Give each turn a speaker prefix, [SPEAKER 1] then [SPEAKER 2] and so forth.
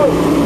[SPEAKER 1] Whoa!